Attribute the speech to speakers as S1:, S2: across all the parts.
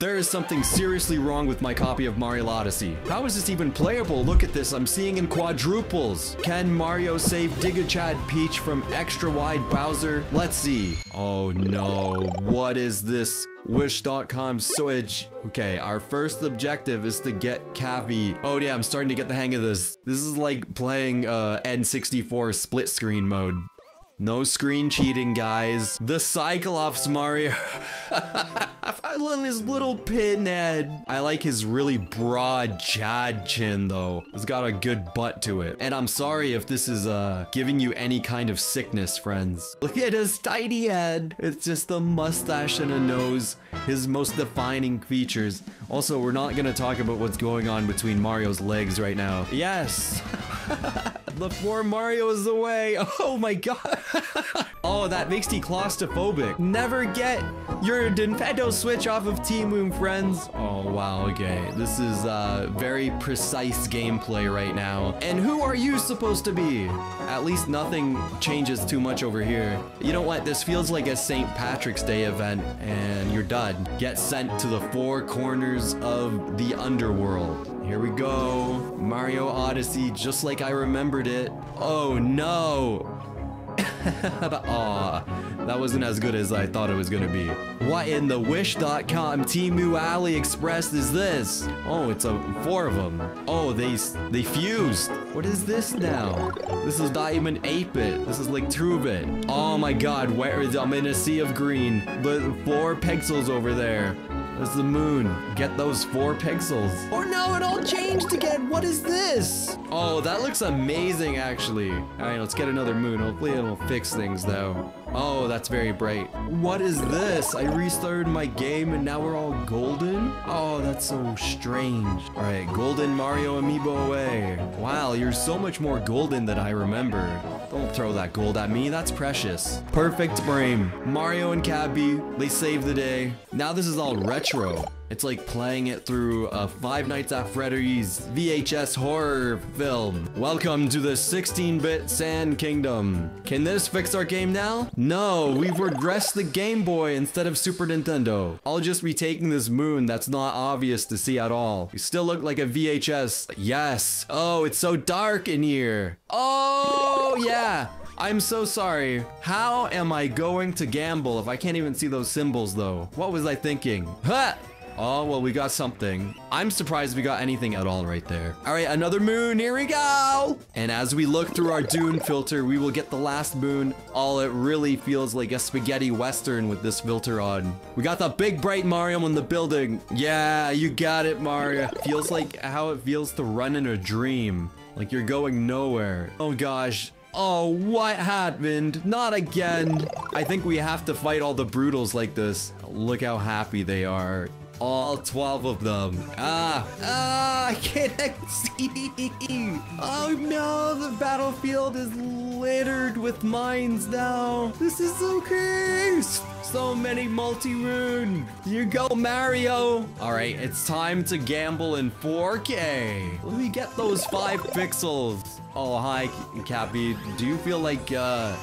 S1: There is something seriously wrong with my copy of Mario Odyssey. How is this even playable? Look at this, I'm seeing in quadruples. Can Mario save Gigachad Peach from extra wide Bowser? Let's see. Oh no, what is this? Wish.com switch. Okay, our first objective is to get Cappy. Oh yeah, I'm starting to get the hang of this. This is like playing uh, N64 split screen mode. No screen cheating, guys. The Cyclops Mario. I love his little pinhead. I like his really broad Chad chin, though. It's got a good butt to it. And I'm sorry if this is uh giving you any kind of sickness, friends. Look at his tiny head. It's just a mustache and a nose. His most defining features. Also, we're not gonna talk about what's going on between Mario's legs right now. Yes. the four Mario's away. Oh my god. oh, that makes me claustrophobic. Never get your Nintendo Switch off of Temu, friends. Oh, wow, okay. This is uh, very precise gameplay right now. And who are you supposed to be? At least nothing changes too much over here. You know what? This feels like a St. Patrick's Day event, and you're done. Get sent to the four corners of the underworld. Here we go. Mario Odyssey, just like I remembered it. Oh no! Aw, that wasn't as good as I thought it was gonna be. What in the Wish.com Temu AliExpress is this? Oh, it's a four of them. Oh, they they fused. What is this now? This is Diamond 8-bit. This is like 2-bit. Oh my god, where is I'm in a sea of green. The four pixels over there. There's the moon. Get those four pixels. Oh no, it all changed again. What is this? Oh, that looks amazing, actually. All right, let's get another moon. Hopefully it'll fix things, though. Oh, that's very bright. What is this? I restarted my game and now we're all golden? Oh, that's so strange. All right, golden Mario amiibo away. Wow, you're so much more golden than I remember. Don't throw that gold at me, that's precious. Perfect brain. Mario and Cappy, they saved the day. Now this is all retro. It's like playing it through a Five Nights at Freddy's VHS horror film. Welcome to the 16-bit Sand Kingdom. Can this fix our game now? No, we've regressed the Game Boy instead of Super Nintendo. I'll just be taking this moon that's not obvious to see at all. You still look like a VHS. Yes. Oh, it's so dark in here. Oh, yeah. I'm so sorry. How am I going to gamble if I can't even see those symbols though? What was I thinking? Ha! Oh, well, we got something. I'm surprised we got anything at all right there. All right, another moon. Here we go. And as we look through our dune filter, we will get the last moon. All it really feels like a spaghetti western with this filter on. We got the big bright Mario in the building. Yeah, you got it, Mario. Feels like how it feels to run in a dream. Like you're going nowhere. Oh gosh. Oh, what happened? Not again. I think we have to fight all the Broodals like this. Look how happy they are. All 12 of them. Ah, ah, I can't see. Oh no, the battlefield is littered with mines now. This is so okay. So many multi-rune. You go, Mario. All right, it's time to gamble in 4K. Let me get those five pixels. Oh, hi, Cappy. Do you feel like, uh,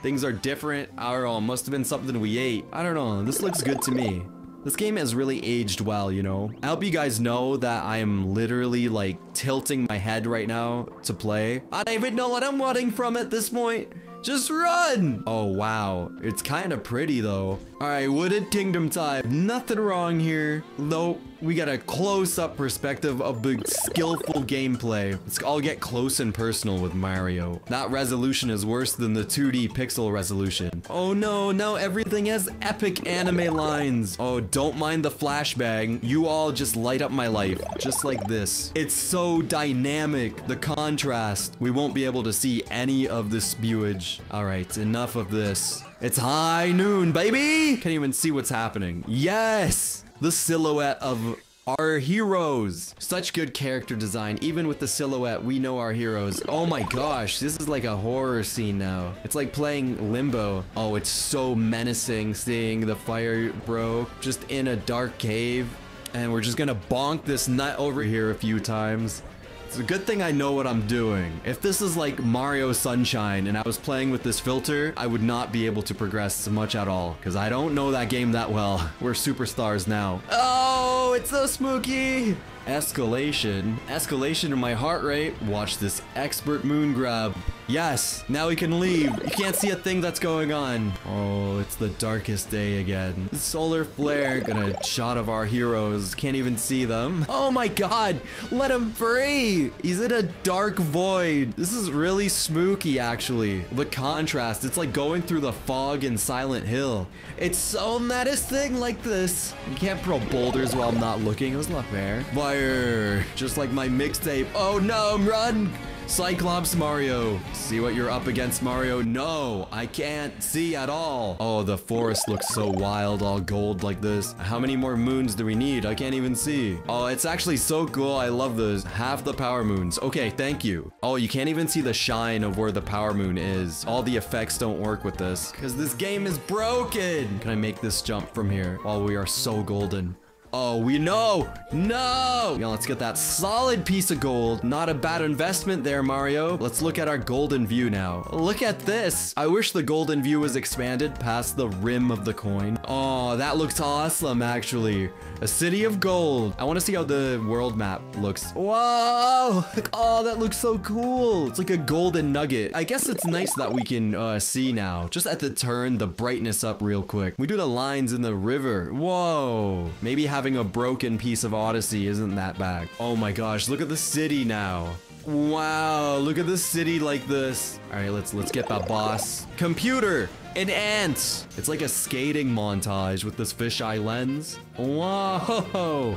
S1: things are different? I don't know, must have been something we ate. I don't know, this looks good to me. This game has really aged well, you know? I hope you guys know that I am literally like tilting my head right now to play. I don't even know what I'm wanting from at this point. Just run! Oh, wow. It's kind of pretty, though. All right, Wooded Kingdom time. Nothing wrong here. Nope. We got a close-up perspective of the skillful gameplay. Let's all get close and personal with Mario. That resolution is worse than the 2D pixel resolution. Oh no, now everything has epic anime lines. Oh, don't mind the flashbang. You all just light up my life, just like this. It's so dynamic, the contrast. We won't be able to see any of the spewage. All right, enough of this. It's high noon, baby! Can't even see what's happening. Yes! The silhouette of our heroes. Such good character design. Even with the silhouette, we know our heroes. Oh my gosh, this is like a horror scene now. It's like playing Limbo. Oh, it's so menacing seeing the fire bro just in a dark cave. And we're just gonna bonk this nut over here a few times. It's a good thing I know what I'm doing. If this is like Mario Sunshine and I was playing with this filter, I would not be able to progress much at all because I don't know that game that well. We're superstars now. Oh, it's so spooky. Escalation. Escalation in my heart rate. Watch this expert moon grab. Yes, now we can leave. You can't see a thing that's going on. Oh, it's the darkest day again. Solar flare, gonna shot of our heroes. Can't even see them. Oh my god, let him free. He's in a dark void. This is really spooky, actually. The contrast, it's like going through the fog in Silent Hill. It's so menacing like this. You can't throw boulders while I'm not looking. It was not fair. Fire, just like my mixtape. Oh no, run. Cyclops Mario. See what you're up against, Mario? No, I can't see at all. Oh, the forest looks so wild, all gold like this. How many more moons do we need? I can't even see. Oh, it's actually so cool. I love this. Half the power moons. Okay, thank you. Oh, you can't even see the shine of where the power moon is. All the effects don't work with this because this game is broken. Can I make this jump from here while we are so golden? Oh, we know. No. Yeah, let's get that solid piece of gold. Not a bad investment there, Mario. Let's look at our golden view now. Look at this. I wish the golden view was expanded past the rim of the coin. Oh, that looks awesome, actually. A city of gold. I want to see how the world map looks. Whoa. Oh, that looks so cool. It's like a golden nugget. I guess it's nice that we can uh, see now. Just at the turn the brightness up real quick. We do the lines in the river. Whoa. Maybe having a broken piece of Odyssey isn't that bad. Oh my gosh, look at the city now. Wow, look at the city like this. All right, let's let's get that boss. Computer, an ant. It's like a skating montage with this fisheye lens. Whoa.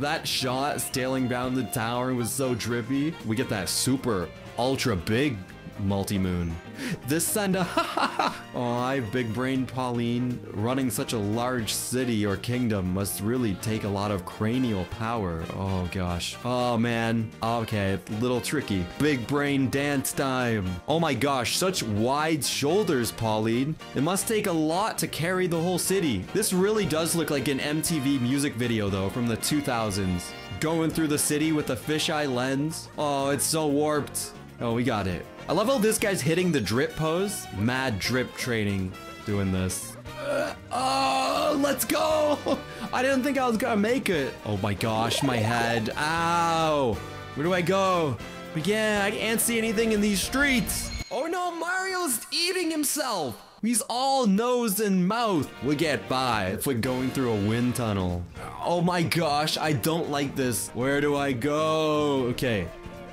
S1: That shot sailing down the tower was so trippy. We get that super ultra big multi-moon. This sender, oh, I big brain Pauline. Running such a large city or kingdom must really take a lot of cranial power. Oh gosh. Oh man. Okay, little tricky. Big brain dance time. Oh my gosh, such wide shoulders, Pauline. It must take a lot to carry the whole city. This really does look like an MTV music video though from the 2000s. Going through the city with a fisheye lens. Oh, it's so warped. Oh, we got it. I love how this guy's hitting the drip pose. Mad drip training doing this. Uh, oh, let's go. I didn't think I was gonna make it. Oh my gosh, my head. Ow. Where do I go? But yeah, I can't see anything in these streets. Oh no, Mario's eating himself. He's all nose and mouth. We'll get by if we're going through a wind tunnel. Oh my gosh, I don't like this. Where do I go? Okay,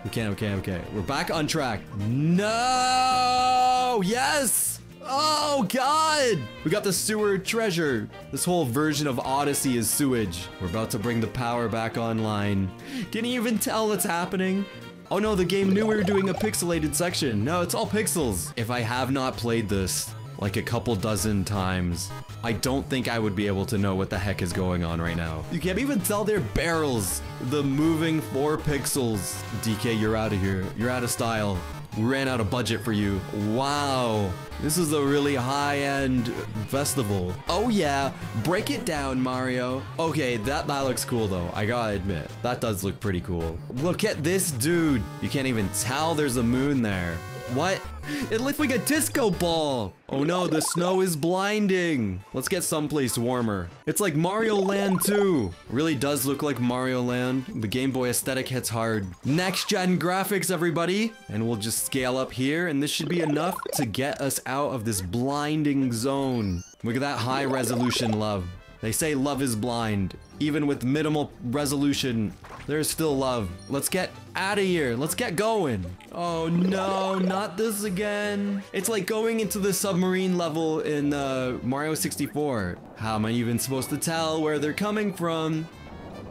S1: Okay, okay, okay. We're back on track. No! Yes! Oh, God! We got the sewer treasure. This whole version of Odyssey is sewage. We're about to bring the power back online. Can you even tell what's happening? Oh no, the game knew we were doing a pixelated section. No, it's all pixels. If I have not played this, like a couple dozen times. I don't think I would be able to know what the heck is going on right now. You can't even tell they're barrels. The moving four pixels. DK, you're out of here. You're out of style. We ran out of budget for you. Wow. This is a really high-end festival. Oh yeah, break it down, Mario. Okay, that, that looks cool though. I gotta admit, that does look pretty cool. Look at this dude. You can't even tell there's a moon there. What? It looks like a disco ball. Oh no, the snow is blinding. Let's get someplace warmer. It's like Mario Land 2. Really does look like Mario Land. The Game Boy aesthetic hits hard. Next gen graphics, everybody. And we'll just scale up here and this should be enough to get us out of this blinding zone. Look at that high resolution love. They say love is blind. Even with minimal resolution, there's still love. Let's get out of here. Let's get going. Oh no, not this again. It's like going into the submarine level in uh, Mario 64. How am I even supposed to tell where they're coming from?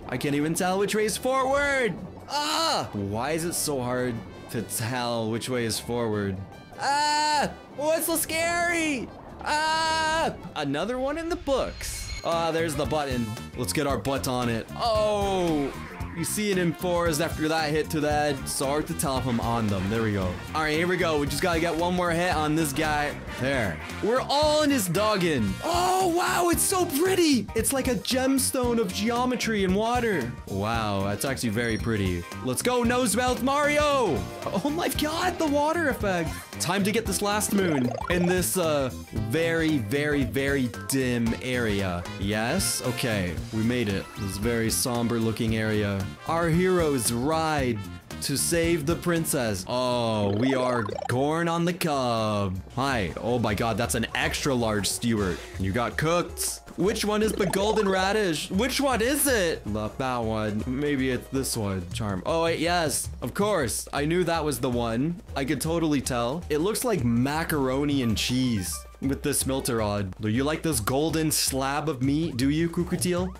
S1: I can't even tell which way is forward. Ah! Why is it so hard to tell which way is forward? Ah! What's so scary? Ah! Another one in the books. Ah, there's the button. Let's get our butt on it. Oh! You see it in fours after that hit to that. Start to top him on them. There we go. All right, here we go. We just gotta get one more hit on this guy. There. We're all in his doggin. Oh, wow, it's so pretty. It's like a gemstone of geometry and water. Wow, that's actually very pretty. Let's go, Nosemelt Mario. Oh my god, the water effect. Time to get this last moon in this uh very, very, very dim area. Yes? Okay, we made it. This very somber looking area. Our heroes ride to save the princess. Oh, we are corn on the cob. Hi. Oh my god, that's an extra large Stewart. You got cooked. Which one is the golden radish? Which one is it? Not that one. Maybe it's this one. Charm. Oh, wait, yes. Of course. I knew that was the one. I could totally tell. It looks like macaroni and cheese with the this rod. Do you like this golden slab of meat? Do you, Cookatiel?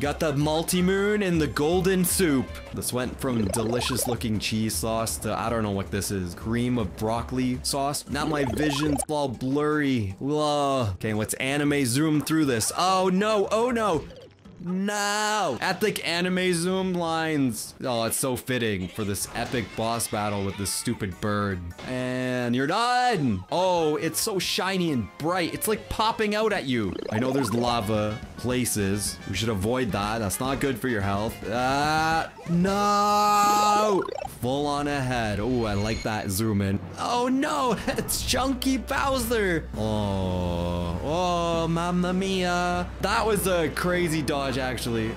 S1: Got the multi-moon and the golden soup. This went from delicious looking cheese sauce to, I don't know what this is, cream of broccoli sauce. Now my vision's all blurry. Ugh. Okay, let's anime zoom through this. Oh no, oh no. No! Epic anime zoom lines. Oh, it's so fitting for this epic boss battle with this stupid bird. And you're done! Oh, it's so shiny and bright. It's like popping out at you. I know there's lava places. We should avoid that. That's not good for your health. Ah, no! Full on ahead. Oh, I like that zoom in. Oh no, it's Chunky Bowser. Oh, oh, mamma mia. That was a crazy dodge actually.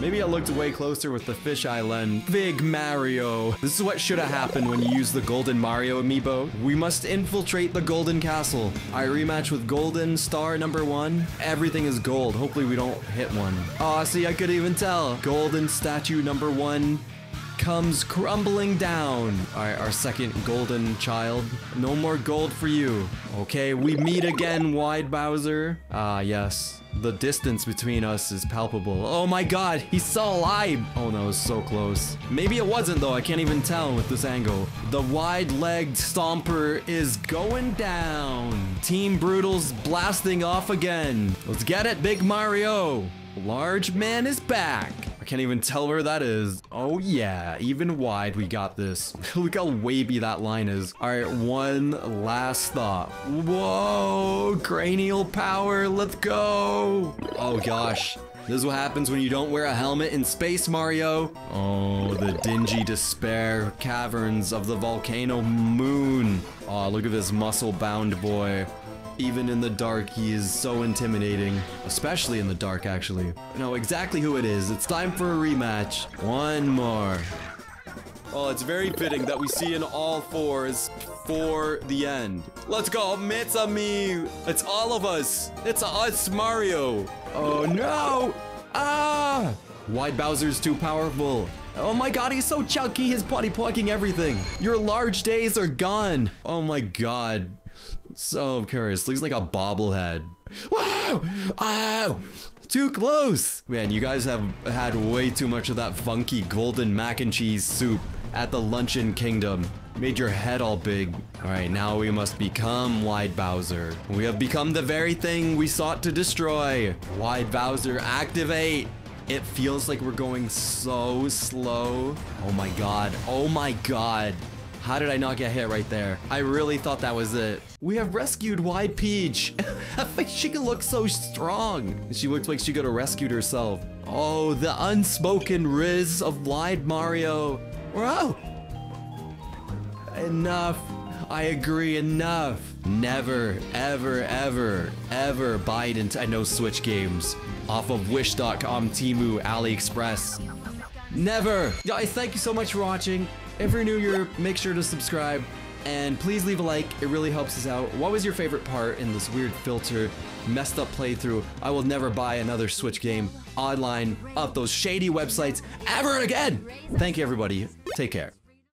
S1: Maybe I looked way closer with the fisheye lens. Big Mario. This is what should have happened when you use the Golden Mario amiibo. We must infiltrate the Golden Castle. I rematch with Golden Star number one. Everything is gold. Hopefully we don't hit one. Oh, see, I could even tell. Golden statue number one comes crumbling down. All right, our second golden child. No more gold for you. Okay, we meet again, Wide Bowser. Ah, yes. The distance between us is palpable. Oh my god, he's still alive! Oh no, it was so close. Maybe it wasn't though, I can't even tell with this angle. The wide-legged stomper is going down. Team Broodal's blasting off again. Let's get it, Big Mario! Large man is back. I can't even tell where that is. Oh yeah, even wide, we got this. Look how wavy that line is. All right, one last thought. Whoa, cranial power, let's go. Oh gosh. This is what happens when you don't wear a helmet in space, Mario. Oh, the dingy despair caverns of the volcano moon. Oh, look at this muscle-bound boy. Even in the dark, he is so intimidating. Especially in the dark, actually. I know exactly who it is. It's time for a rematch. One more. Well, it's very fitting that we see in all fours for the end. Let's go, it's a me. It's all of us. It's us, Mario. Oh no. Ah. Wide Bowser's too powerful. Oh my god, he's so chunky, he's body plugging everything. Your large days are gone. Oh my god. So curious. Looks like a bobblehead. Wow! Ow! Too close! Man, you guys have had way too much of that funky golden mac and cheese soup at the Luncheon Kingdom. Made your head all big. Alright, now we must become Wide Bowser. We have become the very thing we sought to destroy. Wide Bowser, activate! It feels like we're going so slow. Oh my god. Oh my god. How did I not get hit right there? I really thought that was it. We have rescued Wide Peach. she can look so strong. She looks like she could have rescued herself. Oh, the unspoken riz of Wide Mario. Whoa! Enough. I agree, enough. Never, ever, ever, ever buy Nintendo Switch games off of Wish.com, Temu, AliExpress. Never! Guys, thank you so much for watching. If you're new here, make sure to subscribe. And please leave a like, it really helps us out. What was your favorite part in this weird filter, messed up playthrough? I will never buy another Switch game online of those shady websites ever again. Thank you, everybody. Take care.